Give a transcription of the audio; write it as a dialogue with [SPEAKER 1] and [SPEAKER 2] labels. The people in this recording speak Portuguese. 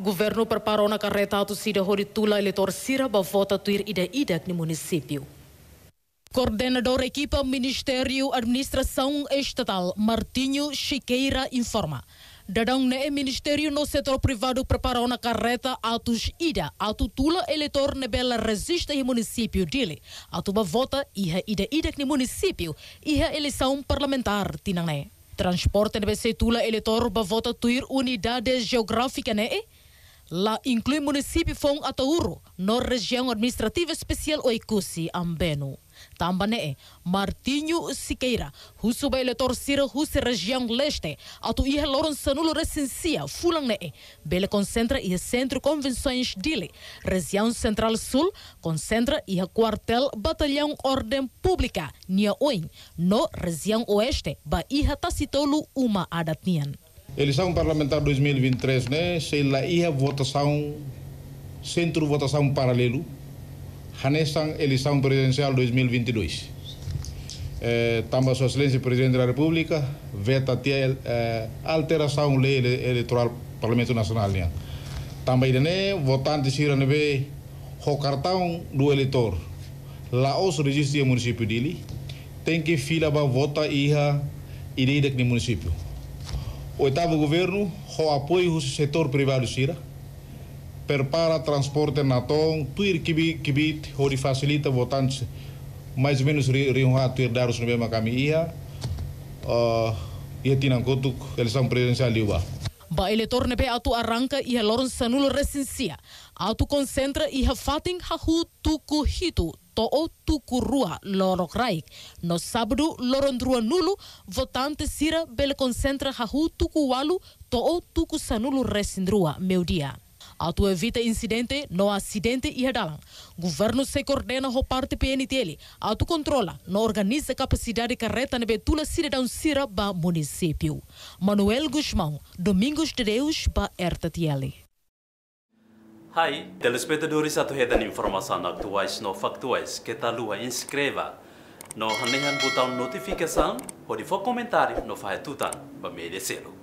[SPEAKER 1] Governo preparou na carreta torcida tula eleitor Sira para vota tuir ida-ida no município. Coordenador equipa Ministério Administração Estatal, Martinho Chiqueira, informa. Dadang ne Ministério no setor privado preparou na carreta atos ida, atu tula eleitor ne bela resiste e município dele. Atu ba vota iha ida ida ni município, iha eleição parlamentar tinang Transporte se tula eleitor ba vota tuir unidade geográfica ne Lá inclui município Fong Atauro, no região administrativa especial Oikusi, Ambeno. Tambane Martinho Siqueira, husu ba eleitor sira husu região leste, atu ia loron sanulo recensia, fulang ne Bele concentra ia centro convenções dele, região central sul, concentra ia quartel batalhão ordem pública, nia oin, no região oeste, ba ia tacitolo uma adatnian.
[SPEAKER 2] Eleição parlamentar 2023, né? Sei lá, ia votação, centro votação paralelo, Hanesang eleição presidencial 2022. Eh, Tamba Sua Excelência Presidente da República veta a eh, alteração lei eleitoral Parlamento Nacional. Né? Tamba idane votante sira nebe o cartão do eleitor. Lá os registros do município dele tem que fila para votar e a ideia do município oitavo governo o apoio do setor privado sira prepara transporte na tom tuir kibit onde facilita votantes mais ou menos riunha tuir dar os mesma caminha uh, e tinang kotuk eleição presidencial liwa
[SPEAKER 1] Ba eleitor nebe atu arranca e loron sanulo recensia. Atu concentra e fating hahu tuku hitu to o tuku rua lorok raik. No sábado loron drua nulu votante sira bele concentra hahu tuku walu to o tuku sanulo resindrua meu dia. Auto evita incidente, no acidente e dalang. Governo se coordena o parte PNTL. Auto controla, no organiza capacidade carreta na betula cidadão Sira ba município. Manuel Guzmão, Domingos de Deus ba RTTL.
[SPEAKER 3] Hai, telespectadores atuhedan informação atuais no factuais que tal lua inscreva no hanehan botão notificação ou de comentário no para merecer.